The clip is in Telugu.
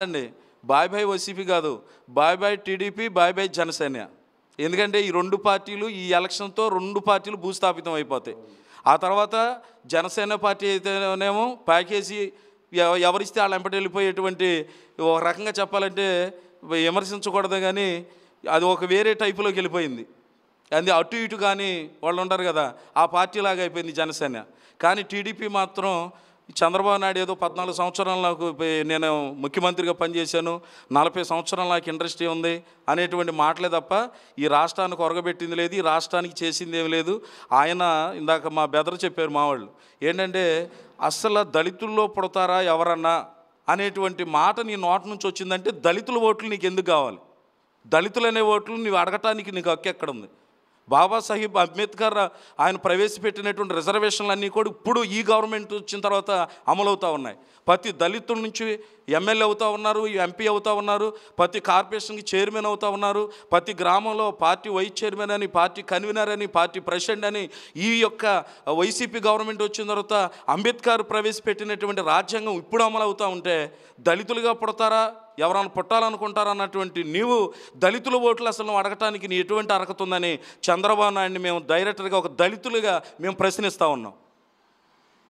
అండి. బాయ్ బాయ్ వైసీపీ కాదు. Bye bye TDP bye bye Janasena. ఎందుకంటే ఈ రెండు పార్టీలు ఈ ఎలక్షన్తో రెండు పార్టీలు భూస్థాపితం అయిపోతాయి. ఆ తర్వాత జనసేన పార్టీ అయితేనేమో ప్యాకేజీ ఎవ- ఎవరిస్తే వాళ్ళ వెంపటి వెళ్ళిపోయేటువంటి ఒక రకంగా చెప్పాలంటే విమర్శించకూడదు కానీ అది ఒక వేరే టైపులోకి వెళ్ళిపోయింది. అది అటు ఇటు కానీ వాళ్ళు ఉంటారు కదా. ఆ పార్టీ లాగా అయిపోయింది జనసేన. కానీ టీడీపీ మాత్రం చంద్రబాబు నాయుడు ఏదో పద్నాలుగు సంవత్సరాలు నాకు నేను ముఖ్యమంత్రిగా పనిచేశాను నలభై సంవత్సరాలు నాకు ఇండస్ట్రీ ఉంది అనేటువంటి మాటలే తప్ప ఈ రాష్ట్రానికి ఒరగబెట్టింది లేదు ఈ రాష్ట్రానికి చేసింది ఏమి లేదు. ఆయన ఇందాక మా బెదర్ చెప్పారు మా వాళ్ళు ఏంటంటే అస్సలు దళితుల్లో పుడతారా ఎవరన్నా అనేటువంటి మాట నీ నోట నుంచి వచ్చిందంటే దళితుల ఓట్లు నీకు ఎందుకు కావాలి? దళితులనే ఓట్లు నీవు అడగటానికి నీకు హక్కు ఎక్కడ ఉంది బాబాసాహెబ్ అంబేద్కర్ ఆయన ప్రవేశపెట్టినటువంటి రిజర్వేషన్లు అన్నీ కూడా ఇప్పుడు ఈ గవర్నమెంట్ వచ్చిన తర్వాత అమలవుతూ ఉన్నాయి. ప్రతి దళితుల నుంచి ఎమ్మెల్యే అవుతూ ఉన్నారు ఎంపీ అవుతూ ఉన్నారు ప్రతి కార్పొరేషన్కి చైర్మన్ అవుతూ ఉన్నారు ప్రతి గ్రామంలో పార్టీ వైస్ చైర్మన్ అని పార్టీ కన్వీనర్ అని పార్టీ ప్రెసిడెంట్ అని ఈ యొక్క వైసీపీ గవర్నమెంట్ వచ్చిన తర్వాత అంబేద్కర్ ప్రవేశపెట్టినటువంటి రాజ్యాంగం ఇప్పుడు అమలు అవుతూ ఉంటే దళితులుగా పుడతారా? ఎవరైనా పుట్టాలనుకుంటారా అన్నటువంటి నీవు దళితుల ఓట్లు అసలు నువ్వు అడగటానికి నీ ఎటువంటి అర్హత ఉందని చంద్రబాబు నాయుడిని మేము డైరెక్టర్గా ఒక దళితులుగా మేము ప్రశ్నిస్తూ ఉన్నాం.